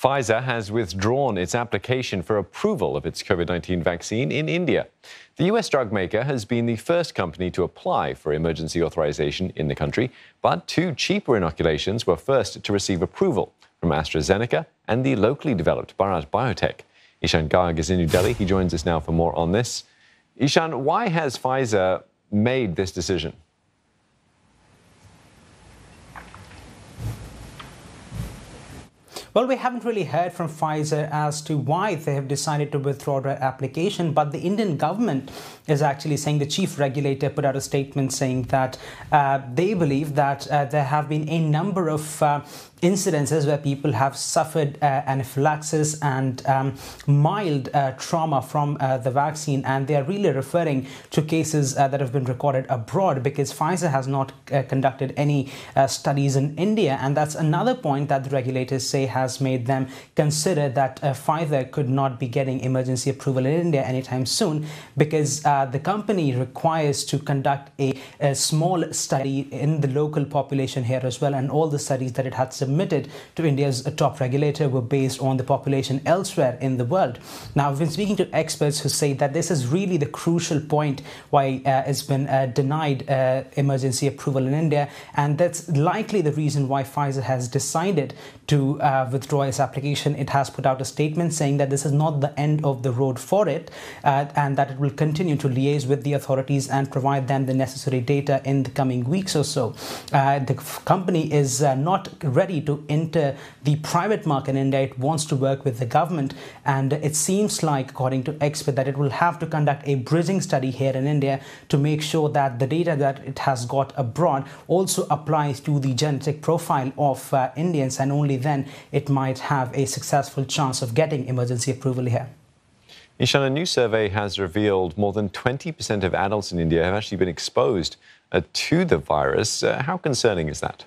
Pfizer has withdrawn its application for approval of its COVID 19 vaccine in India. The US drug maker has been the first company to apply for emergency authorization in the country, but two cheaper inoculations were first to receive approval from AstraZeneca and the locally developed Bharat Biotech. Ishan Garg is in New Delhi. He joins us now for more on this. Ishan, why has Pfizer made this decision? Well, we haven't really heard from Pfizer as to why they have decided to withdraw their application, but the Indian government is actually saying the chief regulator put out a statement saying that uh, they believe that uh, there have been a number of uh, incidences where people have suffered uh, anaphylaxis and um, mild uh, trauma from uh, the vaccine, and they are really referring to cases uh, that have been recorded abroad because Pfizer has not uh, conducted any uh, studies in India, and that's another point that the regulators say has made them consider that Pfizer could not be getting emergency approval in India anytime soon because the company requires to conduct a, a small study in the local population here as well, and all the studies that it had submitted submitted to India's top regulator were based on the population elsewhere in the world. Now, I've been speaking to experts who say that this is really the crucial point why uh, it's been uh, denied uh, emergency approval in India, and that's likely the reason why Pfizer has decided to uh, withdraw its application. It has put out a statement saying that this is not the end of the road for it, uh, and that it will continue to liaise with the authorities and provide them the necessary data in the coming weeks or so. Uh, the company is not ready to enter the private market in India. It wants to work with the government. And it seems like, according to experts, that it will have to conduct a bridging study here in India to make sure that the data that it has got abroad also applies to the genetic profile of uh, Indians. And only then it might have a successful chance of getting emergency approval here. Ishan, a new survey has revealed more than 20% of adults in India have actually been exposed uh, to the virus. Uh, how concerning is that?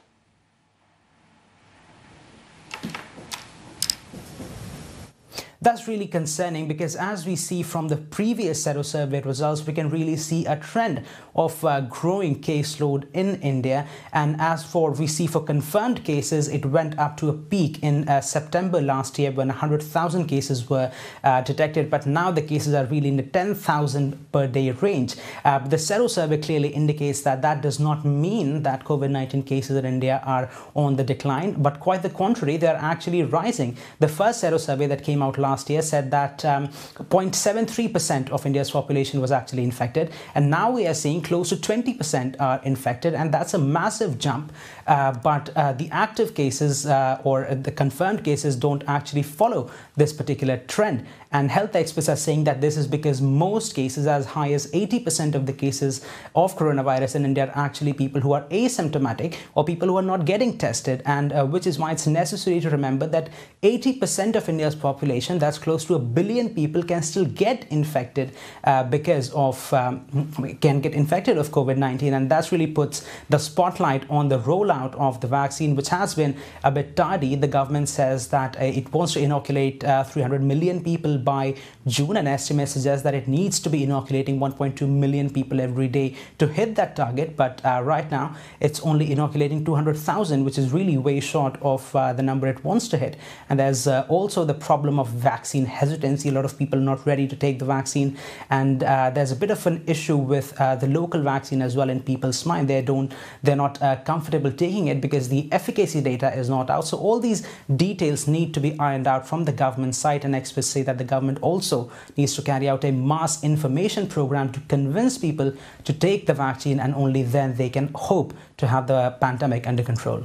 That's really concerning because as we see from the previous set of survey results, we can really see a trend of uh, growing caseload in India. And as for we see for confirmed cases, it went up to a peak in uh, September last year when 100,000 cases were uh, detected. But now the cases are really in the 10,000 per day range. Uh, the Sero survey clearly indicates that that does not mean that COVID-19 cases in India are on the decline, but quite the contrary, they're actually rising. The first Sero survey that came out last last year said that 0.73% um, of India's population was actually infected. And now we are seeing close to 20% are infected. And that's a massive jump. Uh, but uh, the active cases uh, or the confirmed cases don't actually follow this particular trend. And health experts are saying that this is because most cases, as high as 80% of the cases of coronavirus in India, are actually people who are asymptomatic or people who are not getting tested. And uh, which is why it's necessary to remember that 80% of India's population, that's close to a billion people, can still get infected uh, because of, um, can get infected of COVID 19. And that really puts the spotlight on the rollout of the vaccine, which has been a bit tardy. The government says that uh, it wants to inoculate uh, 300 million people by June. An estimate suggests that it needs to be inoculating 1.2 million people every day to hit that target. But uh, right now, it's only inoculating 200,000, which is really way short of uh, the number it wants to hit. And there's uh, also the problem of vaccine hesitancy. A lot of people not ready to take the vaccine. And uh, there's a bit of an issue with uh, the local vaccine as well in people's mind. They don't, they're not uh, comfortable taking it because the efficacy data is not out. So all these details need to be ironed out from the government side. And experts say that the government also needs to carry out a mass information program to convince people to take the vaccine and only then they can hope to have the pandemic under control.